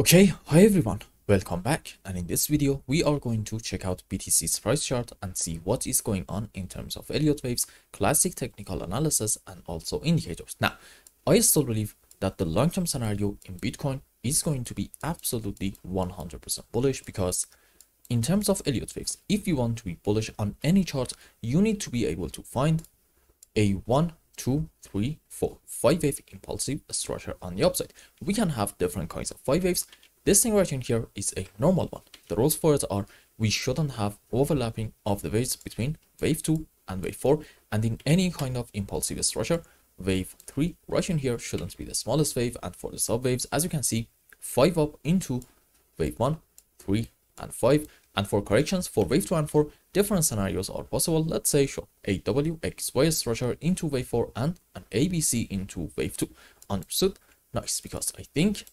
Okay, hi everyone, welcome back and in this video we are going to check out BTC's price chart and see what is going on in terms of Elliott waves, classic technical analysis and also indicators. Now, I still believe that the long-term scenario in Bitcoin is going to be absolutely 100% bullish because in terms of Elliott waves, if you want to be bullish on any chart, you need to be able to find a one two, three, four, five wave impulsive structure on the upside. We can have different kinds of five waves. This thing right in here is a normal one. The rules for it are we shouldn't have overlapping of the waves between wave 2 and wave 4 and in any kind of impulsive structure wave 3 right in here shouldn't be the smallest wave and for the sub waves as you can see 5 up into wave 1 3 and 5 and for corrections for wave 2 and 4, different scenarios are possible. Let's say show a WXY structure into wave 4 and an ABC into wave 2. Understood? Nice, because I think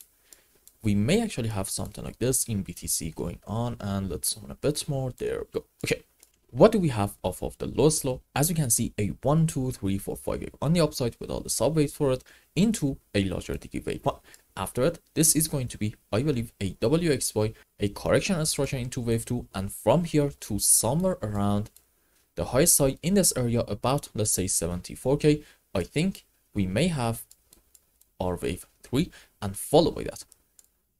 we may actually have something like this in BTC going on. And let's zoom a bit more. There we go. Okay. What do we have off of the lowest low? As you can see, a 1, 2, 3, 4, 5 wave on the upside with all the sub waves for it into a larger degree wave 1. After it, this is going to be, I believe, a WXY, a correction structure into wave 2, and from here to somewhere around the high side in this area, about, let's say, 74k, I think we may have our wave 3, and follow by that.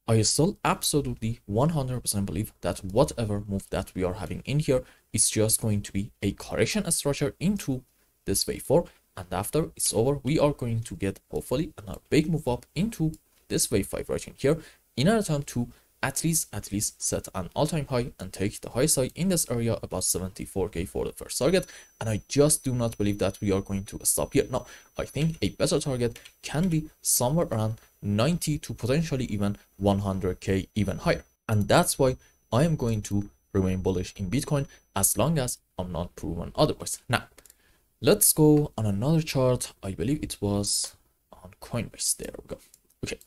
I still absolutely 100% believe that whatever move that we are having in here is just going to be a correction structure into this wave 4 and after it's over we are going to get hopefully another big move up into this wave 5 right in here. In an attempt to at least at least set an all-time high and take the high side in this area about 74k for the first target. And i just do not believe that we are going to stop here. No i think a better target can be somewhere around 90 to potentially even 100k even higher. And that's why i am going to remain bullish in bitcoin as long as i'm not proven otherwise. Now let's go on another chart. I believe it was on coinbase. There we go Okay,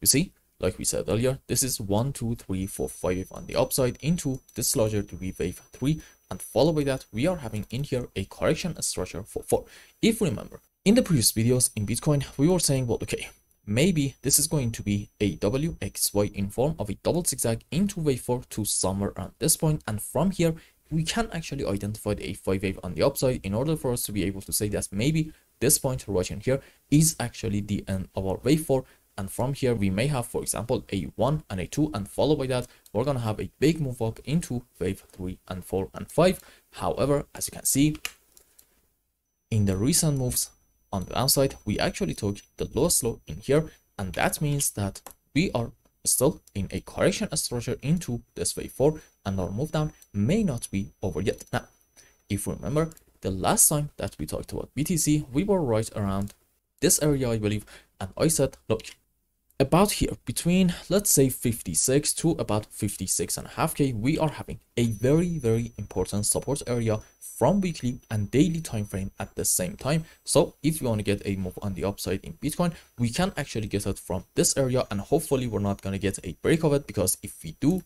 you see, like we said earlier, this is 1, 2, 3, 4, 5 on the upside into this larger to be wave 3 and followed by that we are having in here a correction structure for 4. If we remember, in the previous videos in Bitcoin, we were saying, well, okay, maybe this is going to be a WXY in form of a double zigzag into wave 4 to somewhere around this point. And from here we can actually identify the A5 wave on the upside in order for us to be able to say that maybe this point right in here is actually the end of our wave 4 and from here we may have for example a 1 and a 2 and followed by that we're gonna have a big move up into wave 3 and 4 and 5 however as you can see in the recent moves on the downside we actually took the lowest low in here and that means that we are still in a correction structure into this wave 4 and our move down may not be over yet. Now if you remember the last time that we talked about btc we were right around this area i believe and i said look about here between let's say 56 to about 56 and a half k we are having a very very important support area from weekly and daily time frame at the same time. So if you want to get a move on the upside in bitcoin we can actually get it from this area and hopefully we're not going to get a break of it because if we do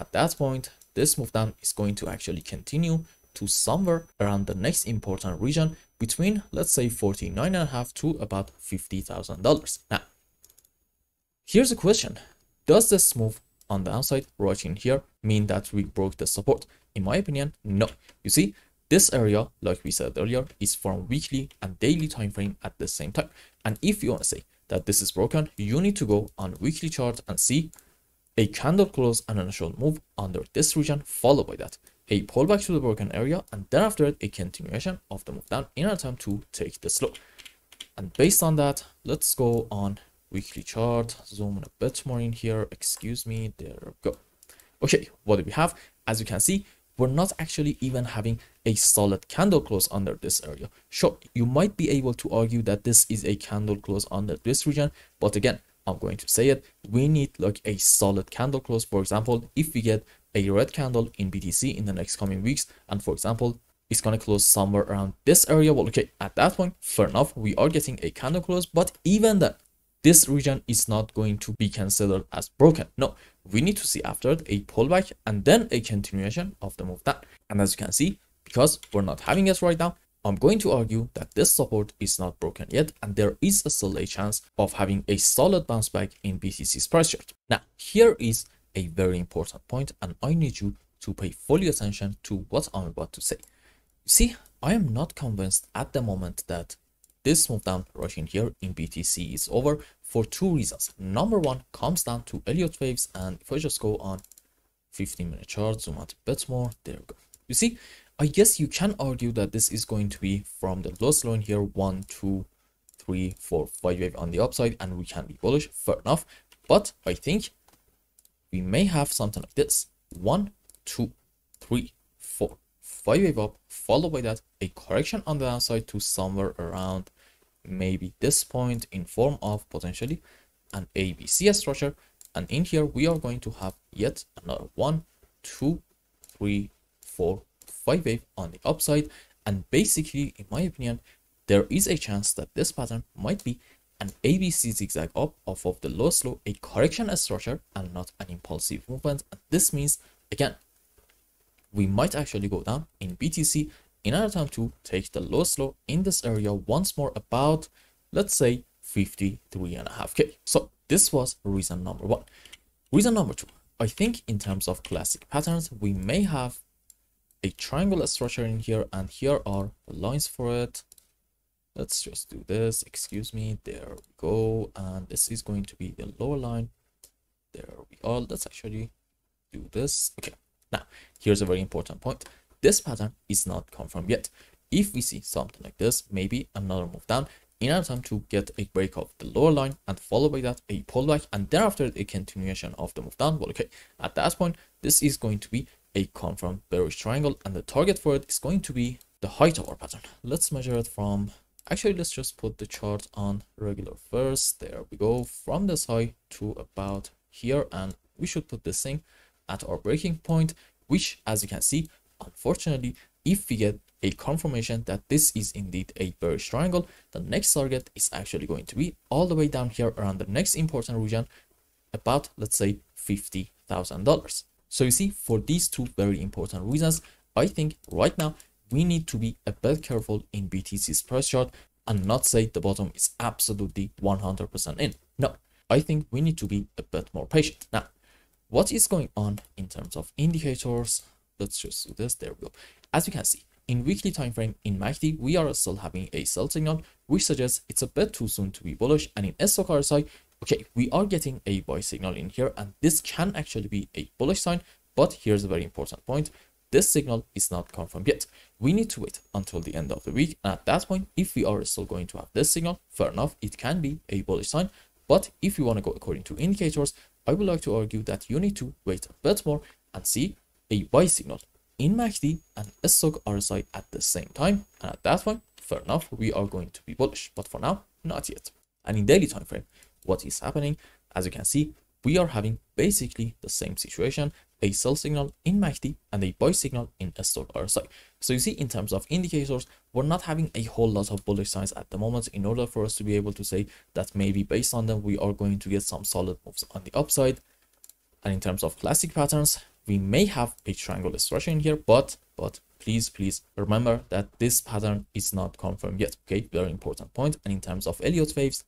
at that point this move down is going to actually continue to somewhere around the next important region between let's say 49 and a half to about fifty thousand dollars. Now Here's a question. Does this move on the downside right in here mean that we broke the support? In my opinion, no. You see, this area, like we said earlier, is from weekly and daily time frame at the same time. And if you want to say that this is broken, you need to go on weekly chart and see a candle close and an initial move under this region, followed by that a pullback to the broken area, and then after it, a continuation of the move down in an attempt to take this low. And based on that, let's go on weekly chart. Zoom in a bit more in here. Excuse me. There we go. Okay what do we have? As you can see we're not actually even having a solid candle close under this area. Sure you might be able to argue that this is a candle close under this region but again i'm going to say it. We need like a solid candle close. For example if we get a red candle in btc in the next coming weeks and for example it's going to close somewhere around this area. Well okay at that point fair enough we are getting a candle close but even then this region is not going to be considered as broken. No, we need to see after a pullback and then a continuation of the move down. And as you can see, because we're not having it right now, I'm going to argue that this support is not broken yet and there is still a chance of having a solid bounce back in BTC's price chart. Now, here is a very important point and I need you to pay full attention to what I'm about to say. See, I am not convinced at the moment that this move down in here in BTC is over for two reasons. Number one comes down to Elliott waves and if I just go on 15 minute chart, zoom out a bit more, there we go. You see, I guess you can argue that this is going to be from the low in here, one, two, three, four, five wave on the upside and we can be bullish, fair enough. But I think we may have something like this. One, two, three, four, five wave up, followed by that a correction on the downside to somewhere around maybe this point in form of potentially an ABC structure. And in here, we are going to have yet another one, two, three, four, five wave on the upside. And basically, in my opinion, there is a chance that this pattern might be an ABC zigzag up off of the low slow, a correction structure and not an impulsive movement. And this means, again, we might actually go down in BTC in time to take the low slow in this area once more about, let's say, 53.5k. So this was reason number one. Reason number two, I think in terms of classic patterns, we may have a triangular structure in here and here are the lines for it. Let's just do this, excuse me, there we go. And this is going to be the lower line. There we are. Let's actually do this. Okay, now here's a very important point. This pattern is not confirmed yet. If we see something like this, maybe another move down, in our time to get a break of the lower line and followed by that a pullback and thereafter a continuation of the move down. Well okay at that point this is going to be a confirmed bearish triangle and the target for it is going to be the height of our pattern. Let's measure it from actually let's just put the chart on regular first. There we go from this high to about here and we should put this thing at our breaking point which as you can see Unfortunately, if we get a confirmation that this is indeed a bearish triangle, the next target is actually going to be all the way down here around the next important region, about let's say $50,000. So you see, for these two very important reasons, I think right now we need to be a bit careful in BTC's price chart and not say the bottom is absolutely 100% in. No, I think we need to be a bit more patient. Now, what is going on in terms of indicators? Let's just do this there we go as you can see in weekly time frame in MACD, we are still having a sell signal, which suggests it's a bit too soon to be bullish. And in RSI, okay, we are getting a buy signal in here, and this can actually be a bullish sign. But here's a very important point. This signal is not confirmed yet. We need to wait until the end of the week. And at that point, if we are still going to have this signal, fair enough, it can be a bullish sign. But if you want to go according to indicators, I would like to argue that you need to wait a bit more and see a buy signal in MACD and Stoch RSI at the same time. And at that point, fair enough, we are going to be bullish. But for now, not yet. And in daily time frame, what is happening? As you can see, we are having basically the same situation, a sell signal in MACD and a buy signal in Stoch RSI. So you see, in terms of indicators, we're not having a whole lot of bullish signs at the moment in order for us to be able to say that maybe based on them, we are going to get some solid moves on the upside. And in terms of classic patterns, we may have a triangle structure in here, but but please please remember that this pattern is not confirmed yet. Okay, very important point. And in terms of Elliott waves,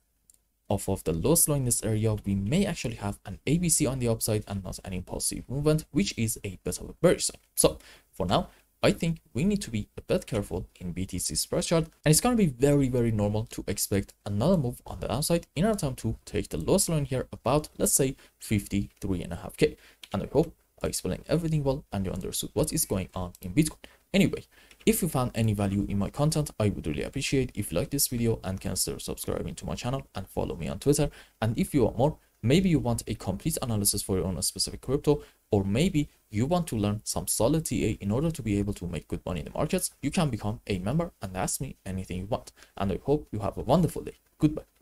off of the low in this area, we may actually have an ABC on the upside and not an impulsive movement, which is a bit of a bearish sign. So for now, I think we need to be a bit careful in BTC's price chart, and it's going to be very, very normal to expect another move on the downside in our time to take the lowest line here about, let's say, 53.5k. And I hope I explained everything well and you understood what is going on in Bitcoin. Anyway, if you found any value in my content, I would really appreciate if you like this video and consider subscribing to my channel and follow me on Twitter. And if you want more, maybe you want a complete analysis for your own specific crypto, or maybe you want to learn some solid TA in order to be able to make good money in the markets, you can become a member and ask me anything you want. And I hope you have a wonderful day. Goodbye.